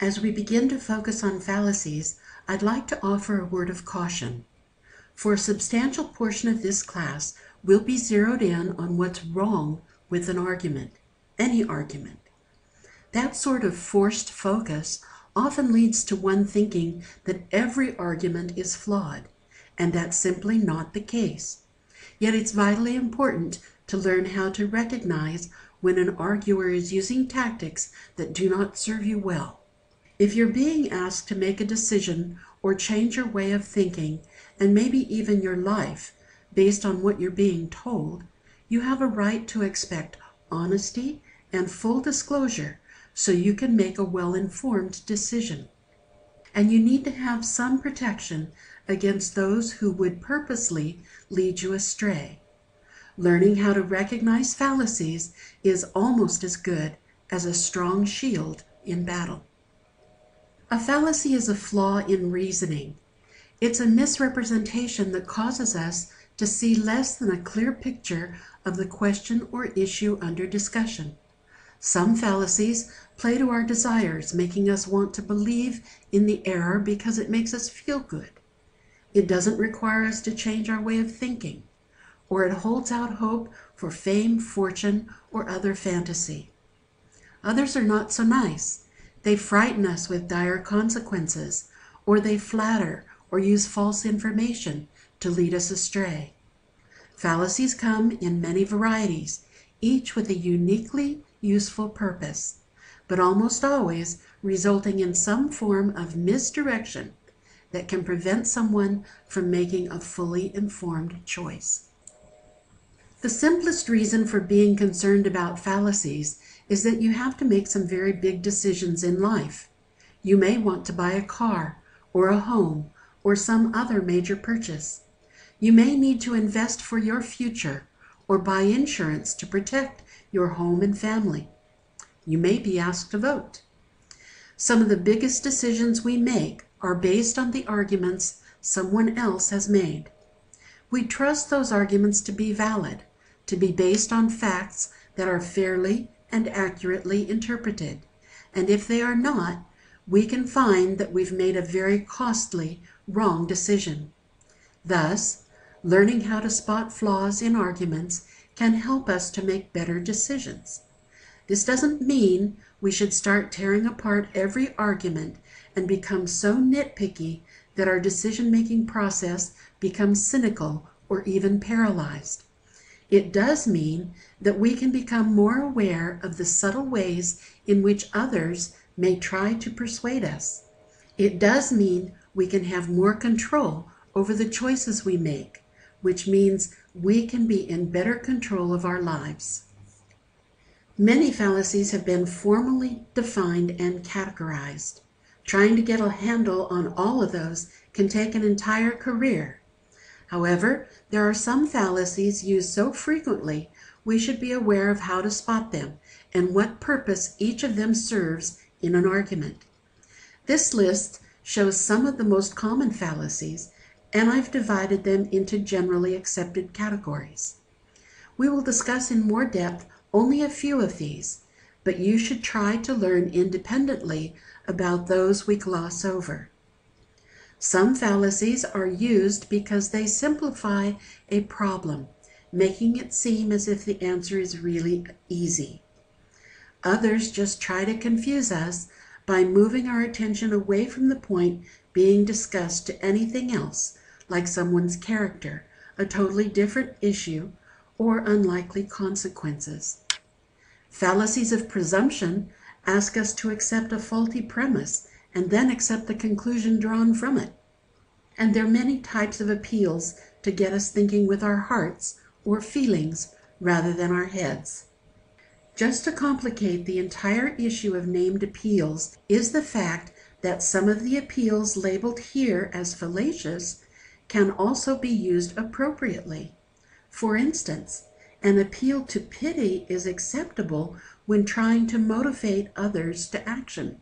As we begin to focus on fallacies, I'd like to offer a word of caution. For a substantial portion of this class, we'll be zeroed in on what's wrong with an argument, any argument. That sort of forced focus often leads to one thinking that every argument is flawed, and that's simply not the case. Yet it's vitally important to learn how to recognize when an arguer is using tactics that do not serve you well. If you're being asked to make a decision or change your way of thinking, and maybe even your life, based on what you're being told, you have a right to expect honesty and full disclosure so you can make a well informed decision. And you need to have some protection against those who would purposely lead you astray. Learning how to recognize fallacies is almost as good as a strong shield in battle. A fallacy is a flaw in reasoning. It's a misrepresentation that causes us to see less than a clear picture of the question or issue under discussion. Some fallacies play to our desires, making us want to believe in the error because it makes us feel good. It doesn't require us to change our way of thinking, or it holds out hope for fame, fortune, or other fantasy. Others are not so nice. They frighten us with dire consequences, or they flatter or use false information to lead us astray. Fallacies come in many varieties, each with a uniquely useful purpose, but almost always resulting in some form of misdirection that can prevent someone from making a fully informed choice. The simplest reason for being concerned about fallacies is that you have to make some very big decisions in life. You may want to buy a car, or a home, or some other major purchase. You may need to invest for your future, or buy insurance to protect your home and family. You may be asked to vote. Some of the biggest decisions we make are based on the arguments someone else has made. We trust those arguments to be valid, to be based on facts that are fairly and accurately interpreted, and if they are not, we can find that we've made a very costly wrong decision. Thus, learning how to spot flaws in arguments can help us to make better decisions. This doesn't mean we should start tearing apart every argument and become so nitpicky that our decision making process becomes cynical or even paralyzed. It does mean that we can become more aware of the subtle ways in which others may try to persuade us. It does mean we can have more control over the choices we make, which means we can be in better control of our lives. Many fallacies have been formally defined and categorized. Trying to get a handle on all of those can take an entire career. However, there are some fallacies used so frequently we should be aware of how to spot them and what purpose each of them serves in an argument. This list shows some of the most common fallacies, and I've divided them into generally accepted categories. We will discuss in more depth only a few of these, but you should try to learn independently about those we gloss over. Some fallacies are used because they simplify a problem, making it seem as if the answer is really easy. Others just try to confuse us by moving our attention away from the point being discussed to anything else, like someone's character, a totally different issue, or unlikely consequences. Fallacies of presumption ask us to accept a faulty premise and then accept the conclusion drawn from it. And there are many types of appeals to get us thinking with our hearts or feelings rather than our heads. Just to complicate the entire issue of named appeals is the fact that some of the appeals labeled here as fallacious can also be used appropriately. For instance, an appeal to pity is acceptable when trying to motivate others to action.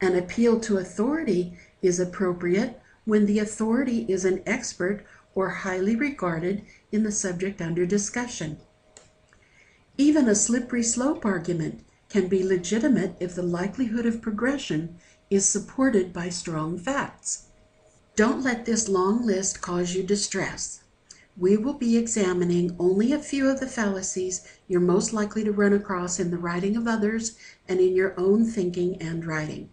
An appeal to authority is appropriate when the authority is an expert or highly regarded in the subject under discussion. Even a slippery slope argument can be legitimate if the likelihood of progression is supported by strong facts. Don't let this long list cause you distress. We will be examining only a few of the fallacies you're most likely to run across in the writing of others and in your own thinking and writing.